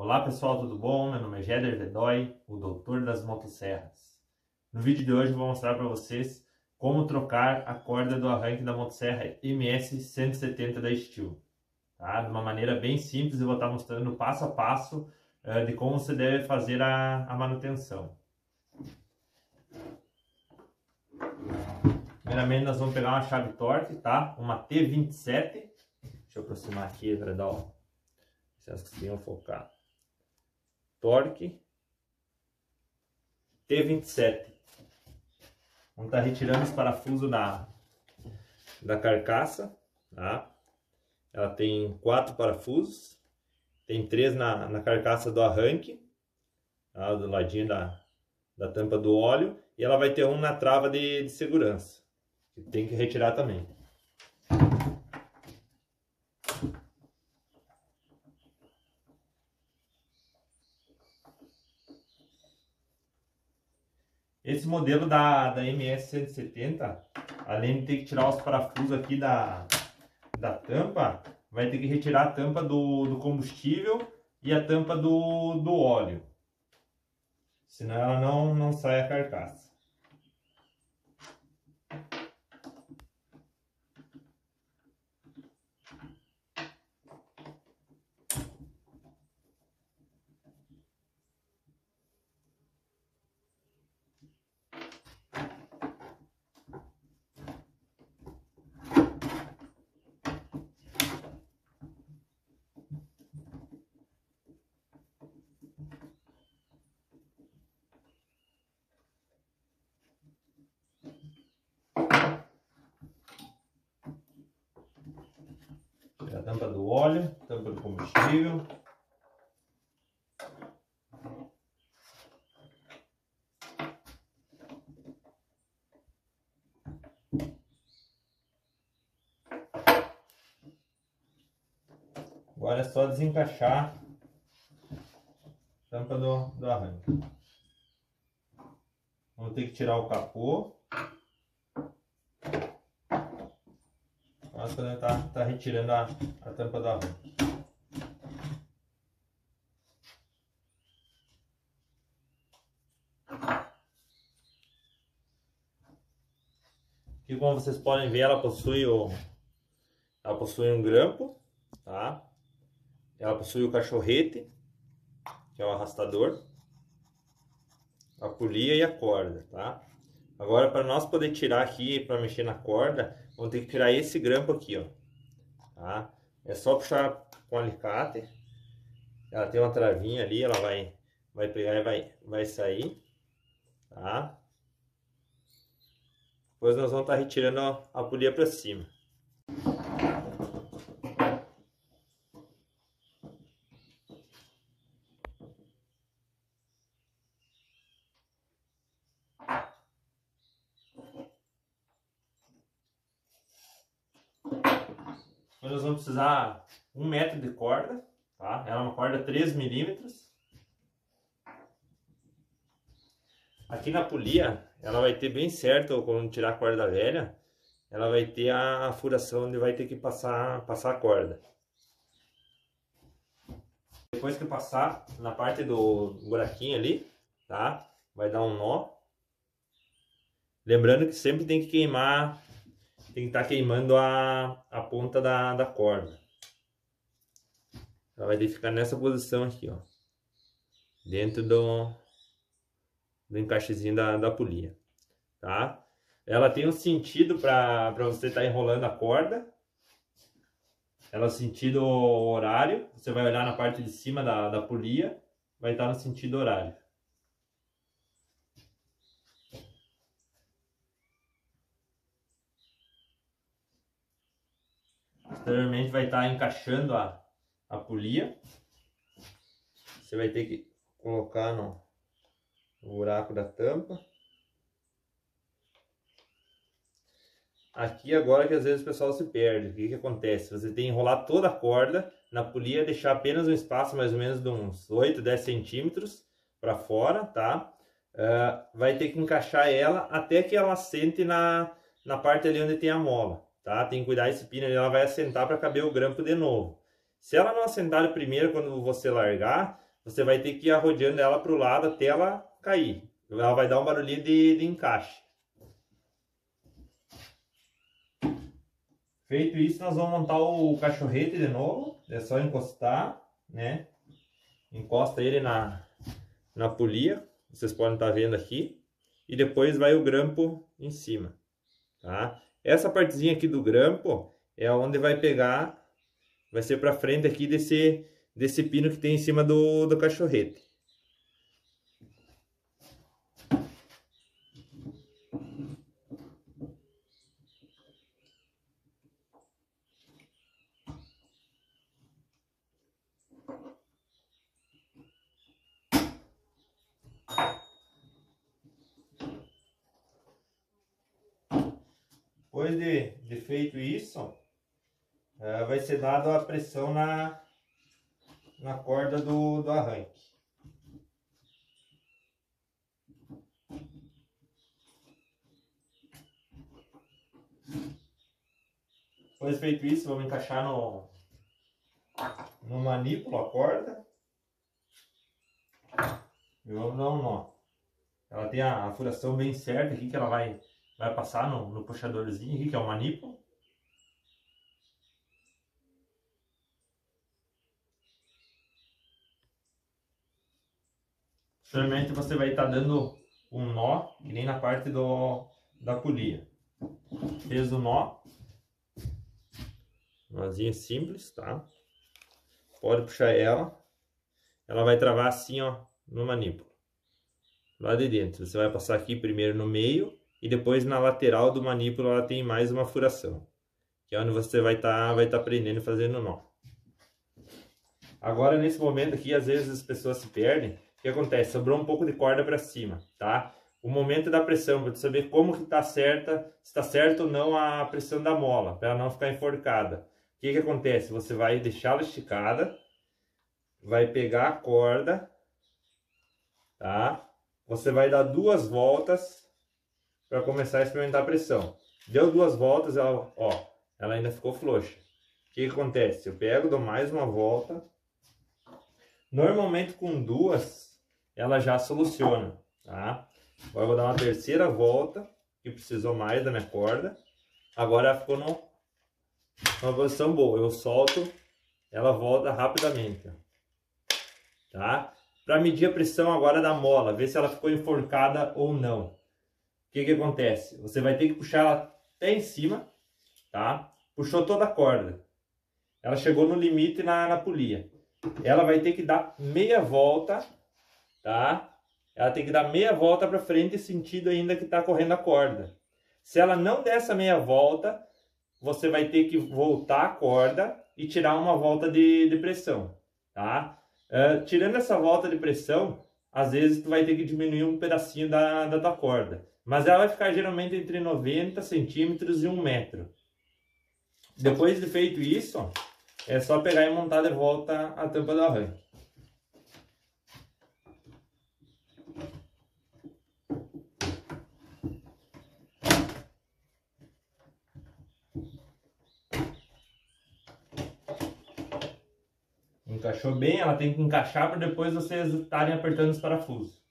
Olá pessoal, tudo bom? Meu nome é Jeder Vedói, o doutor das motosserras. No vídeo de hoje eu vou mostrar para vocês como trocar a corda do arranque da motosserra MS 170 da Steel. Tá? De uma maneira bem simples eu vou estar mostrando passo a passo uh, de como você deve fazer a, a manutenção. Primeiramente nós vamos pegar uma chave torque, tá? Uma T27. Deixa eu aproximar aqui para dar o... Se elas conseguiam focar. Torque T27. Vamos estar retirando os parafusos da, da carcaça, tá? Ela tem quatro parafusos. Tem três na, na carcaça do arranque, tá? do ladinho da, da tampa do óleo. E ela vai ter um na trava de, de segurança tem que retirar também. Esse modelo da, da MS-170, além de ter que tirar os parafusos aqui da, da tampa, vai ter que retirar a tampa do, do combustível e a tampa do, do óleo. Senão ela não, não sai a carcaça. Tampa do óleo, tampa do combustível. Agora é só desencaixar a tampa do, do arranque. Vamos ter que tirar o capô. Mas quando está tá retirando a, a tampa da arranque. E como vocês podem ver, ela possui o, ela possui um grampo, tá? Ela possui o cachorrete, que é o arrastador, a polia e a corda, tá? Agora, para nós poder tirar aqui, para mexer na corda, vamos ter que tirar esse grampo aqui, ó. Tá? É só puxar com alicate. Ela tem uma travinha ali, ela vai, vai pegar e vai, vai sair, tá? Depois nós vamos estar tá retirando a polia para cima. nós vamos precisar um metro de corda, tá? Ela é uma corda 3 milímetros. Aqui na polia, ela vai ter bem certo, quando tirar a corda velha, ela vai ter a furação onde vai ter que passar, passar a corda. Depois que passar na parte do buraquinho ali, tá? Vai dar um nó. Lembrando que sempre tem que queimar tem que estar tá queimando a, a ponta da, da corda. Ela vai ficar nessa posição aqui, ó. Dentro do, do encaixezinho da, da polia, tá? Ela tem um sentido para você estar tá enrolando a corda. Ela é sentido horário. Você vai olhar na parte de cima da, da polia, vai estar tá no sentido horário. Posteriormente vai estar encaixando a, a polia. Você vai ter que colocar no, no buraco da tampa. Aqui agora que às vezes o pessoal se perde. O que, que acontece? Você tem que enrolar toda a corda na polia, deixar apenas um espaço mais ou menos de uns 8, 10 centímetros para fora, tá? Uh, vai ter que encaixar ela até que ela sente na, na parte ali onde tem a mola tá? Tem que cuidar esse pino, ela vai assentar para caber o grampo de novo. Se ela não assentar primeiro quando você largar, você vai ter que ir arrodeando ela para o lado até ela cair. Ela vai dar um barulhinho de, de encaixe. Feito isso, nós vamos montar o cachorrete de novo. É só encostar, né? Encosta ele na, na polia. Vocês podem estar vendo aqui. E depois vai o grampo em cima, tá? Essa partezinha aqui do grampo é onde vai pegar, vai ser para frente aqui desse, desse pino que tem em cima do, do cachorrete. Depois de, de feito isso, é, vai ser dada a pressão na, na corda do, do arranque. Depois feito isso, vamos encaixar no, no manípulo a corda. E vamos dar um nó. Ela tem a, a furação bem certa aqui que ela vai vai passar no, no puxadorzinho aqui, que é o manipo. Posteriormente você vai estar tá dando um nó, que nem na parte do, da polia. Fez o nó. Nozinho simples, tá? Pode puxar ela. Ela vai travar assim, ó, no manípulo. Lá de dentro. Você vai passar aqui primeiro no meio e depois na lateral do manípulo ela tem mais uma furação, que é onde você vai estar tá, vai tá prendendo e fazendo nó. Agora nesse momento aqui, às vezes as pessoas se perdem, o que acontece? Sobrou um pouco de corda para cima, tá? O momento da pressão, para saber como que está certa, se está certo ou não a pressão da mola, para ela não ficar enforcada. O que que acontece? Você vai deixá-la esticada, vai pegar a corda, tá? Você vai dar duas voltas para começar a experimentar a pressão. Deu duas voltas, ela, ó, ela ainda ficou frouxa. O que, que acontece? Eu pego, dou mais uma volta. Normalmente com duas, ela já soluciona, tá? Agora eu vou dar uma terceira volta, que precisou mais da minha corda. Agora ela ficou no, numa posição boa. Eu solto, ela volta rapidamente, tá? Para medir a pressão agora da mola, ver se ela ficou enforcada ou não o que que acontece? Você vai ter que puxar ela até em cima, tá? Puxou toda a corda. Ela chegou no limite na, na polia. Ela vai ter que dar meia volta, tá? Ela tem que dar meia volta para frente, sentido ainda que está correndo a corda. Se ela não der essa meia volta, você vai ter que voltar a corda e tirar uma volta de, de pressão, tá? Uh, tirando essa volta de pressão, às vezes tu vai ter que diminuir um pedacinho da, da tua corda. Mas ela vai ficar geralmente entre 90 centímetros e 1 metro. Depois de feito isso, é só pegar e montar de volta a tampa do arranque. Encaixou bem, ela tem que encaixar para depois vocês estarem apertando os parafusos.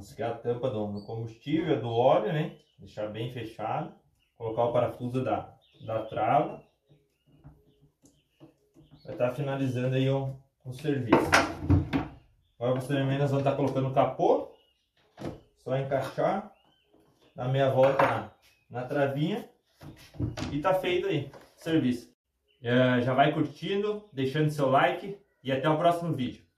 Desligar a tampa do, combustível, do óleo, né? Deixar bem fechado. Colocar o parafuso da, da trava. Vai estar tá finalizando aí o, o serviço. Agora posteriormente nós vamos estar tá colocando o capô. Só encaixar. Dar meia volta na, na travinha. E tá feito aí, serviço. É, já vai curtindo, deixando seu like e até o próximo vídeo.